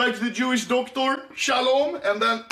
like the Jewish doctor, shalom, and then